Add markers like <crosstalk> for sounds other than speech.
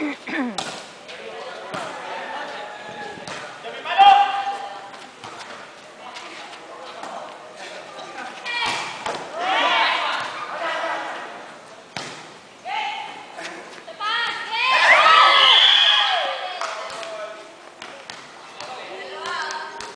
Mm-hmm. <coughs>